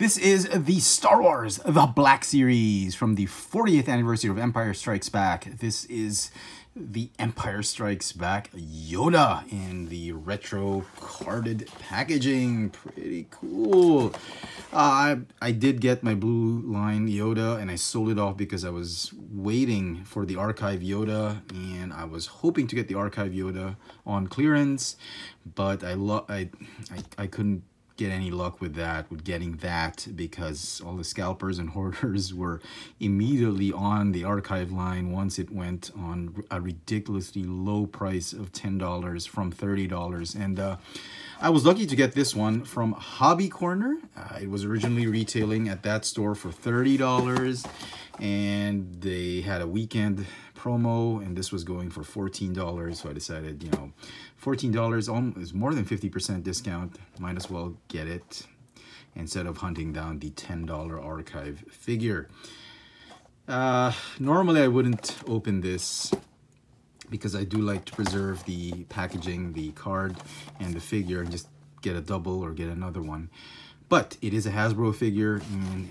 This is the Star Wars The Black Series from the 40th anniversary of Empire Strikes Back. This is the Empire Strikes Back Yoda in the retro carded packaging. Pretty cool. Uh, I, I did get my blue line Yoda and I sold it off because I was waiting for the archive Yoda and I was hoping to get the archive Yoda on clearance, but I, lo I, I, I couldn't get any luck with that, with getting that, because all the scalpers and hoarders were immediately on the archive line once it went on a ridiculously low price of $10 from $30. And uh, I was lucky to get this one from Hobby Corner. Uh, it was originally retailing at that store for $30 and they had a weekend promo and this was going for $14 so I decided you know $14 is more than 50% discount might as well get it instead of hunting down the $10 archive figure. Uh, normally I wouldn't open this because I do like to preserve the packaging the card and the figure and just get a double or get another one. But it is a Hasbro figure and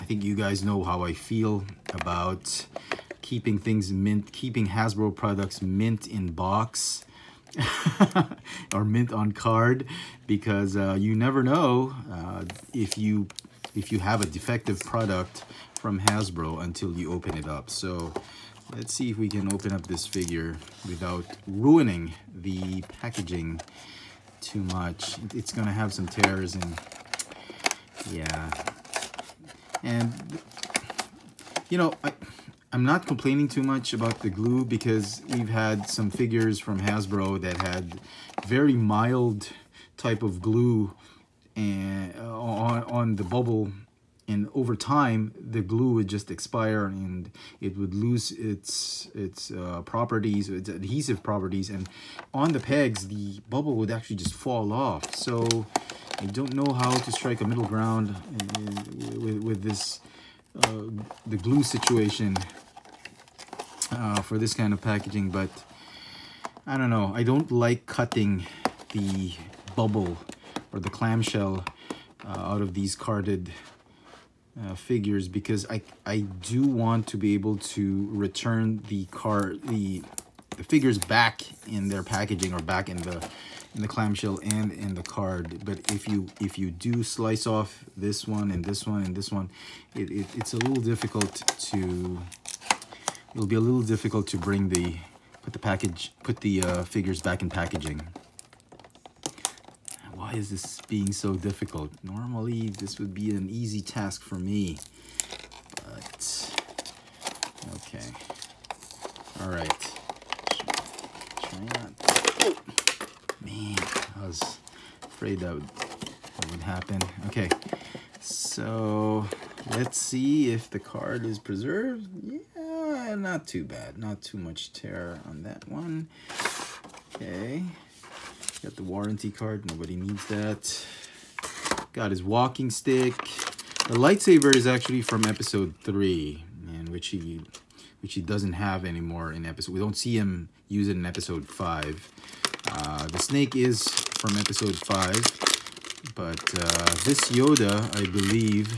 I think you guys know how I feel about keeping things mint, keeping Hasbro products mint in box or mint on card because uh, you never know uh, if you if you have a defective product from Hasbro until you open it up. So let's see if we can open up this figure without ruining the packaging too much. It's gonna have some tears and yeah, and, you know, I, I'm not complaining too much about the glue because we've had some figures from Hasbro that had very mild type of glue and uh, on, on the bubble. And over time the glue would just expire and it would lose its its uh, properties its adhesive properties. And on the pegs the bubble would actually just fall off. So I don't know how to strike a middle ground with, with this, uh, the glue situation uh, for this kind of packaging, but I don't know. I don't like cutting the bubble or the clamshell uh, out of these carded uh, figures because I, I do want to be able to return the card, the, the figures back in their packaging or back in the in the clamshell and in the card but if you if you do slice off this one and this one and this one it, it it's a little difficult to it'll be a little difficult to bring the put the package put the uh, figures back in packaging why is this being so difficult normally this would be an easy task for me but okay all right try not Man, I was afraid that would, that would happen. Okay, so let's see if the card is preserved. Yeah, not too bad. Not too much tear on that one. Okay, got the warranty card. Nobody needs that. Got his walking stick. The lightsaber is actually from episode three, and which he which he doesn't have anymore in episode. We don't see him use it in episode five. Uh, the snake is from episode 5, but uh, this Yoda, I believe,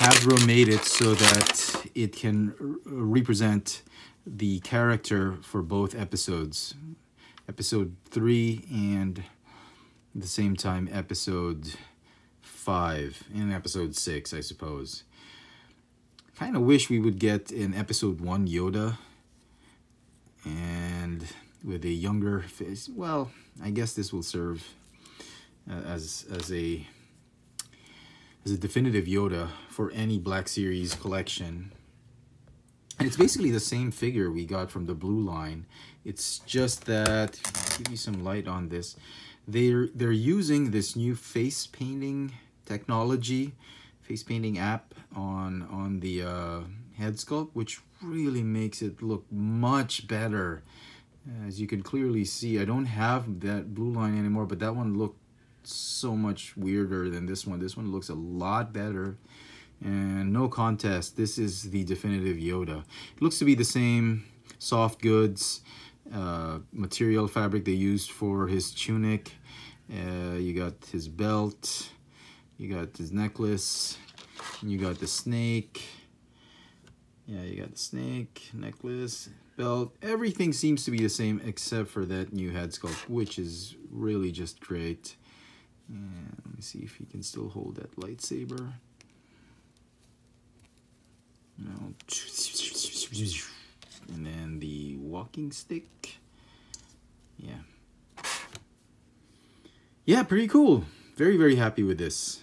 Hasbro made it so that it can represent the character for both episodes. Episode 3 and at the same time episode 5 and episode 6, I suppose. kind of wish we would get an episode 1 Yoda and with a younger face. Well, I guess this will serve uh, as as a as a definitive Yoda for any Black Series collection. And it's basically the same figure we got from the blue line. It's just that, give you some light on this, they're, they're using this new face painting technology, face painting app on, on the uh, head sculpt, which really makes it look much better as you can clearly see, I don't have that blue line anymore, but that one looked so much weirder than this one. This one looks a lot better. And no contest, this is the definitive Yoda. It looks to be the same soft goods uh, material fabric they used for his tunic. Uh, you got his belt. You got this necklace, you got the snake. Yeah, you got the snake, necklace, belt. Everything seems to be the same except for that new head sculpt, which is really just great. And let me see if he can still hold that lightsaber. No. And then the walking stick. Yeah. Yeah, pretty cool. Very, very happy with this.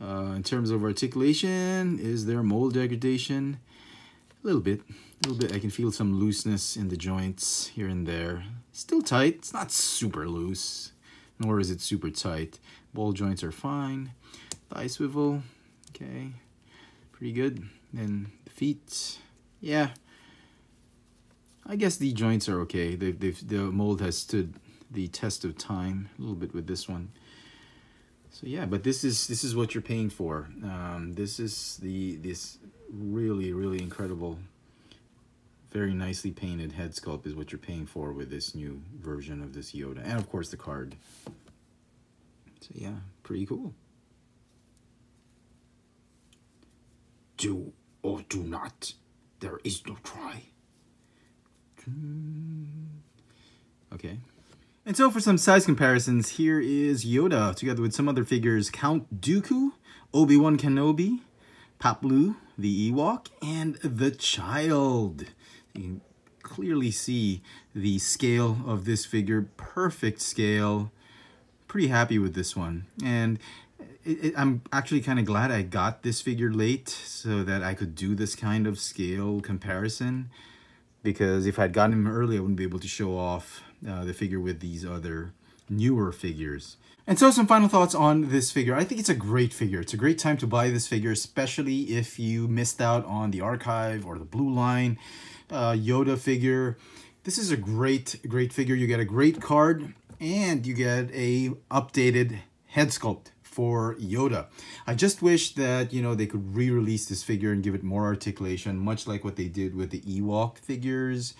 Uh, in terms of articulation, is there mold degradation? A little bit, a little bit. I can feel some looseness in the joints here and there. Still tight. It's not super loose, nor is it super tight. Ball joints are fine. Thigh swivel, okay, pretty good. Then the feet, yeah. I guess the joints are okay. They've, they've, the mold has stood the test of time a little bit with this one. So yeah, but this is this is what you're paying for. Um, this is the this really really incredible, very nicely painted head sculpt is what you're paying for with this new version of this Yoda, and of course the card. So yeah, pretty cool. Do or do not. There is no try. Okay. And so for some size comparisons, here is Yoda together with some other figures, Count Dooku, Obi-Wan Kenobi, Paploo, the Ewok, and the Child. You can clearly see the scale of this figure, perfect scale. Pretty happy with this one. And it, it, I'm actually kind of glad I got this figure late so that I could do this kind of scale comparison because if I'd gotten him early, I wouldn't be able to show off uh, the figure with these other newer figures. And so some final thoughts on this figure. I think it's a great figure. It's a great time to buy this figure, especially if you missed out on the archive or the blue line uh, Yoda figure. This is a great, great figure. You get a great card and you get a updated head sculpt for Yoda. I just wish that, you know, they could re-release this figure and give it more articulation, much like what they did with the Ewok figures.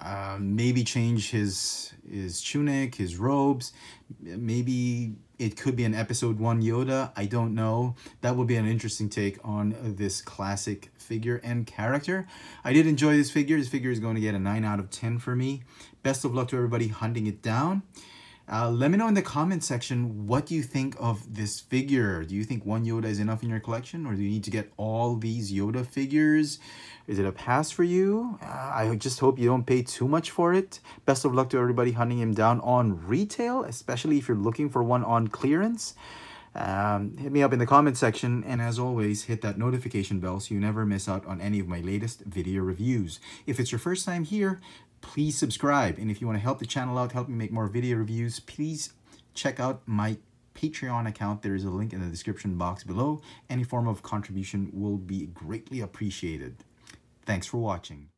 Uh, maybe change his his tunic, his robes. Maybe it could be an episode one Yoda. I don't know. That would be an interesting take on this classic figure and character. I did enjoy this figure. This figure is going to get a 9 out of 10 for me. Best of luck to everybody hunting it down. Uh, let me know in the comment section what do you think of this figure. Do you think one Yoda is enough in your collection or do you need to get all these Yoda figures? Is it a pass for you? Uh, I just hope you don't pay too much for it. Best of luck to everybody hunting him down on retail, especially if you're looking for one on clearance. Um, hit me up in the comment section and as always hit that notification bell so you never miss out on any of my latest video reviews. If it's your first time here, please subscribe. And if you want to help the channel out, help me make more video reviews, please check out my Patreon account. There is a link in the description box below. Any form of contribution will be greatly appreciated. Thanks for watching.